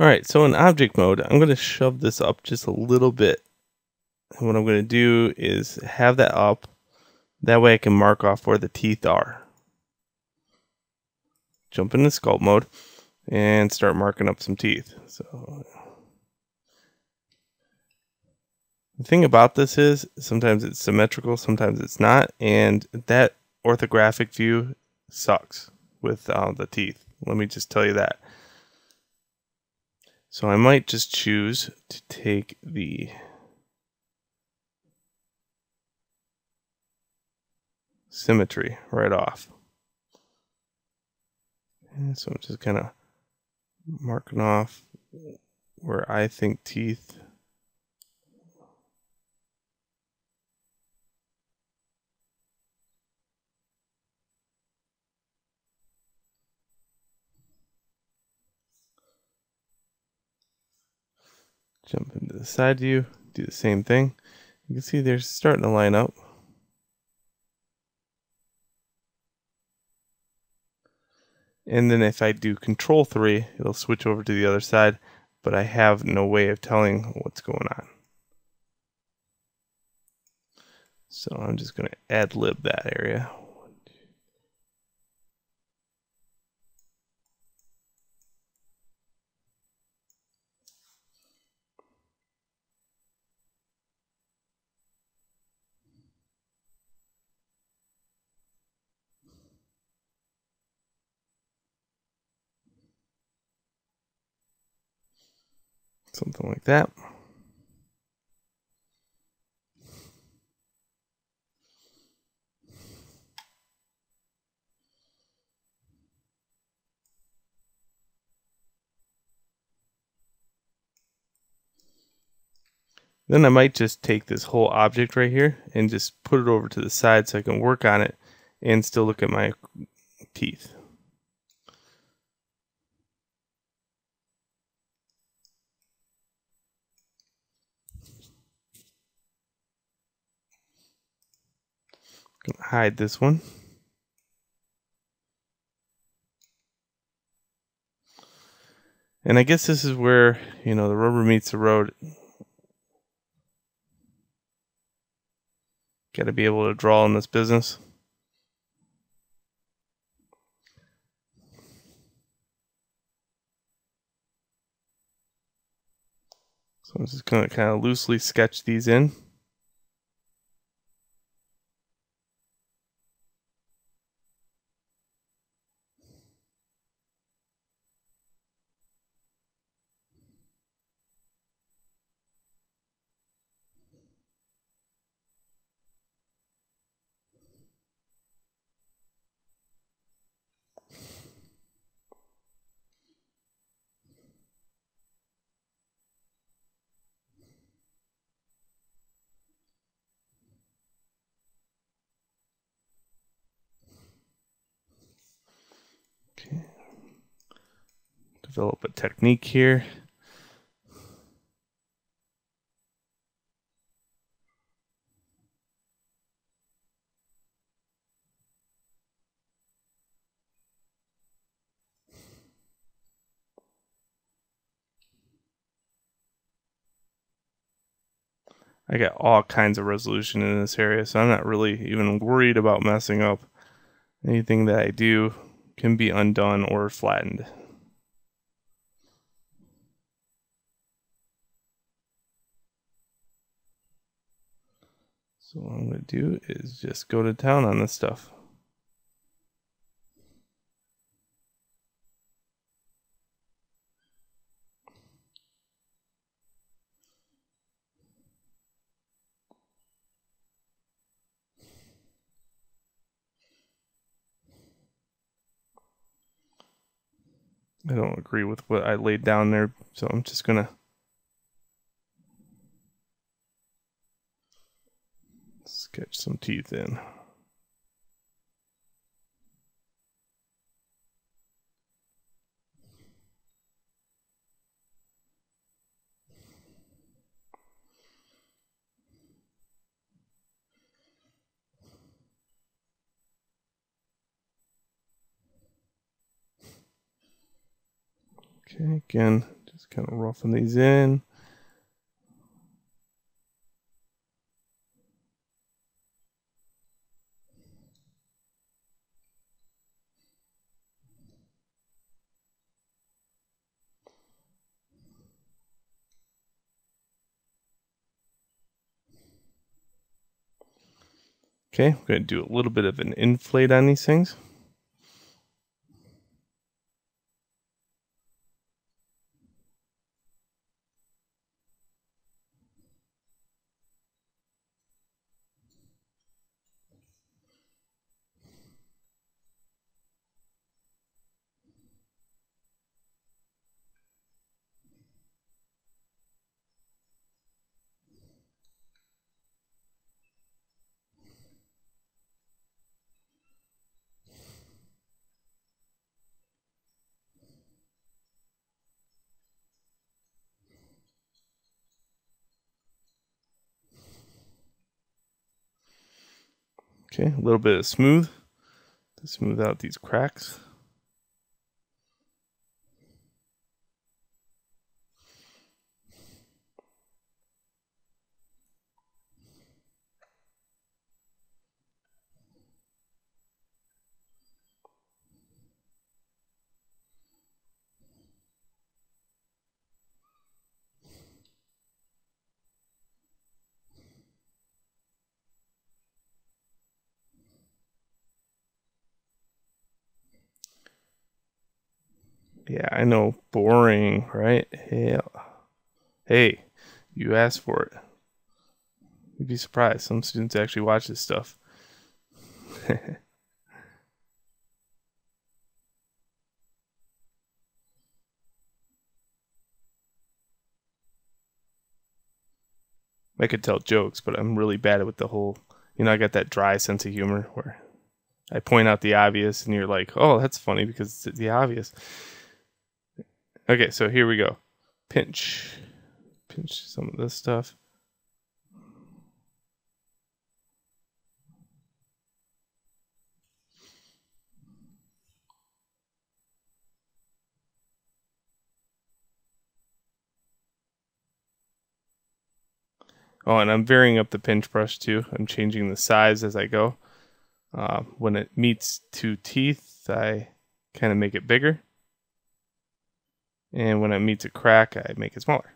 All right, so in object mode, I'm going to shove this up just a little bit. And what I'm going to do is have that up. That way I can mark off where the teeth are. Jump into sculpt mode and start marking up some teeth. So the thing about this is sometimes it's symmetrical, sometimes it's not, and that orthographic view sucks with uh, the teeth. Let me just tell you that. So I might just choose to take the symmetry right off. And so I'm just kind of marking off where I think teeth Jump into the side view, do the same thing. You can see they're starting to line up. And then if I do control 3, it'll switch over to the other side, but I have no way of telling what's going on. So I'm just going to ad lib that area. Something like that. Then I might just take this whole object right here and just put it over to the side so I can work on it and still look at my teeth. Hide this one. And I guess this is where, you know, the rubber meets the road. Got to be able to draw in this business. So I'm just going to kind of loosely sketch these in. Develop a technique here. I got all kinds of resolution in this area, so I'm not really even worried about messing up anything that I do can be undone or flattened. So what I'm going to do is just go to town on this stuff. I don't agree with what I laid down there, so I'm just gonna sketch some teeth in. Okay, again, just Just kind of roughing these in. Okay, I'm going to do a little bit of an inflate on these things. Okay, a little bit of smooth to smooth out these cracks. Yeah, I know. Boring, right? Hell. Hey, you asked for it. You'd be surprised. Some students actually watch this stuff. I could tell jokes, but I'm really bad at with the whole, you know, I got that dry sense of humor where I point out the obvious and you're like, oh, that's funny because it's the obvious. Okay, so here we go. Pinch. Pinch some of this stuff. Oh, and I'm varying up the pinch brush too. I'm changing the size as I go. Uh, when it meets two teeth, I kind of make it bigger. And when it meets a crack, I make it smaller.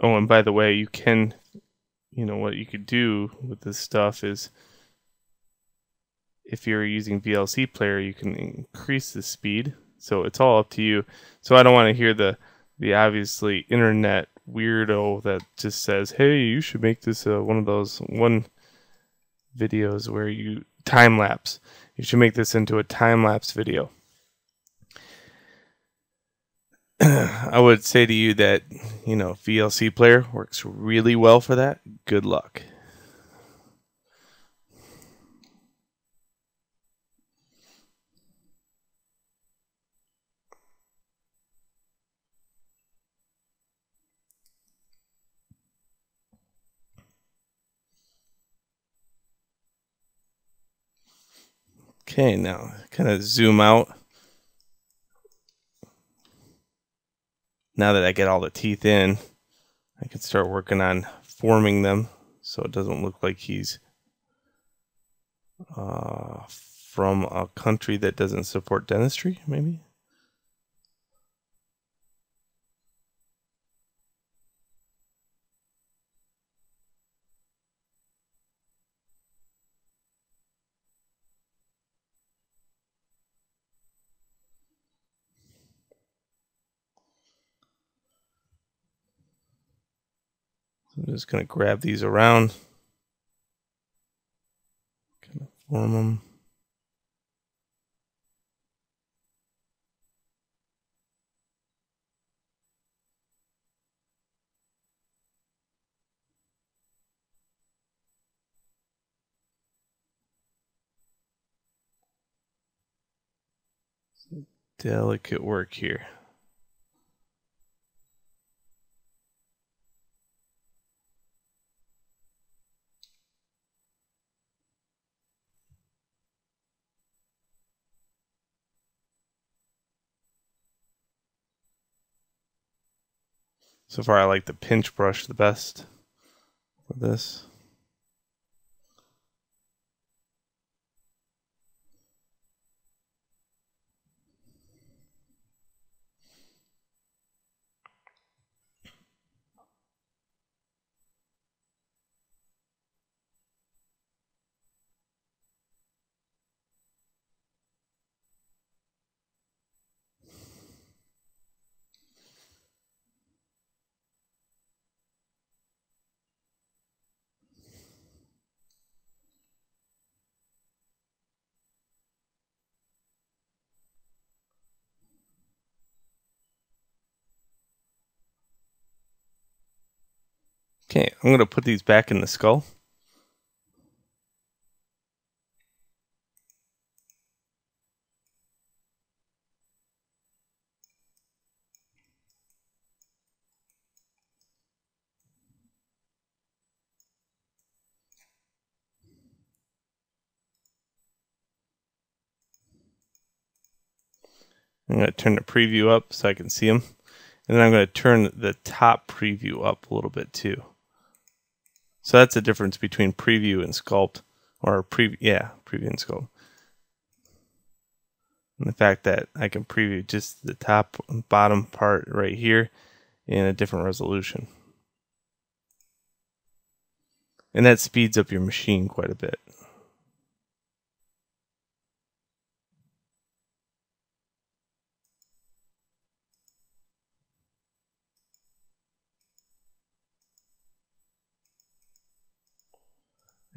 Oh, and by the way, you can, you know, what you could do with this stuff is if you're using VLC player, you can increase the speed. So it's all up to you. So I don't want to hear the the obviously internet weirdo that just says, "Hey, you should make this uh, one of those one videos where you time lapse. You should make this into a time lapse video." I would say to you that, you know, VLC player works really well for that. Good luck. Okay, now kind of zoom out. Now that I get all the teeth in, I can start working on forming them so it doesn't look like he's uh, from a country that doesn't support dentistry, maybe. I'm just going to grab these around, kind of form them. Delicate work here. So far, I like the pinch brush the best for this. Okay, I'm going to put these back in the skull. I'm going to turn the preview up so I can see them. And then I'm going to turn the top preview up a little bit too. So that's the difference between preview and sculpt, or preview, yeah, preview and sculpt. And the fact that I can preview just the top and bottom part right here in a different resolution. And that speeds up your machine quite a bit.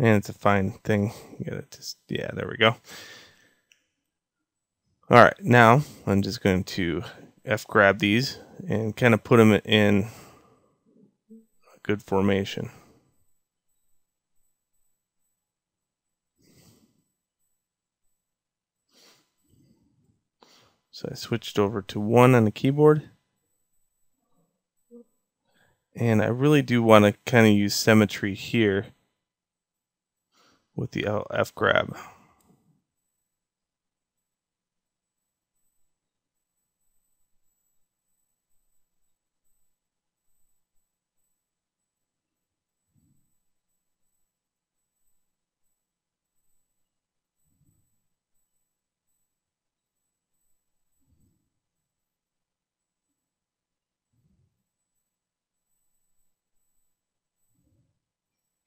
And it's a fine thing. You gotta just, yeah, there we go. All right, now I'm just going to F grab these and kind of put them in a good formation. So I switched over to one on the keyboard. And I really do want to kind of use symmetry here with the F grab.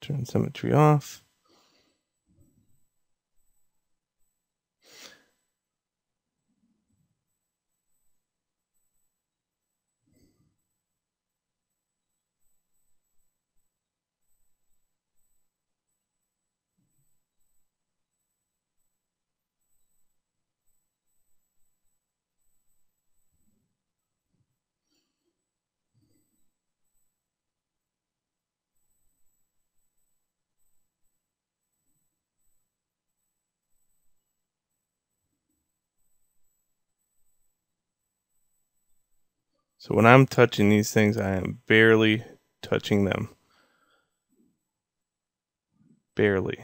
Turn symmetry off. So when I'm touching these things, I am barely touching them. Barely.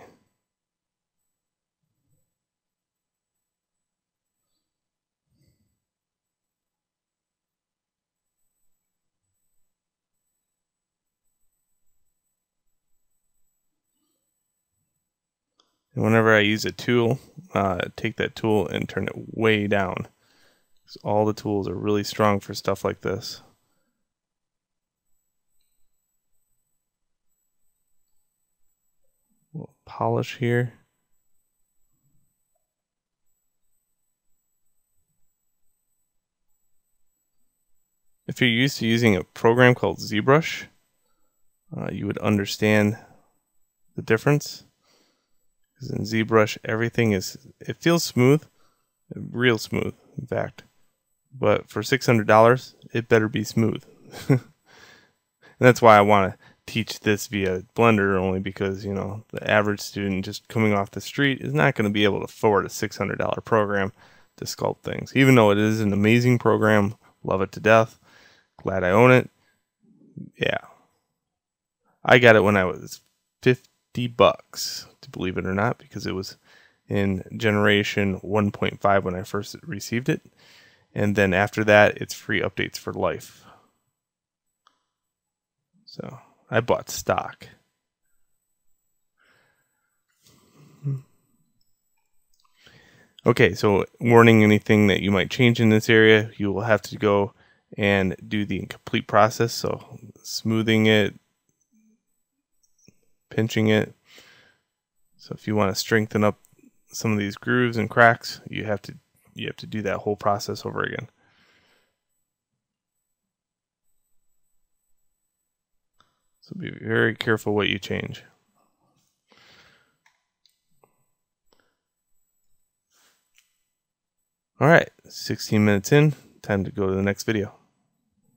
And whenever I use a tool, uh, take that tool and turn it way down. All the tools are really strong for stuff like this. We'll polish here. If you're used to using a program called ZBrush, uh, you would understand the difference. Because in ZBrush, everything is, it feels smooth, real smooth, in fact. But for $600, it better be smooth. and that's why I want to teach this via Blender only because, you know, the average student just coming off the street is not going to be able to afford a $600 program to sculpt things. Even though it is an amazing program, love it to death, Glad I own it. Yeah. I got it when I was 50 bucks, to believe it or not, because it was in generation 1.5 when I first received it. And then after that, it's free updates for life. So I bought stock. Okay, so warning anything that you might change in this area, you will have to go and do the complete process. So smoothing it, pinching it. So if you want to strengthen up some of these grooves and cracks, you have to you have to do that whole process over again. So be very careful what you change. All right, 16 minutes in, time to go to the next video.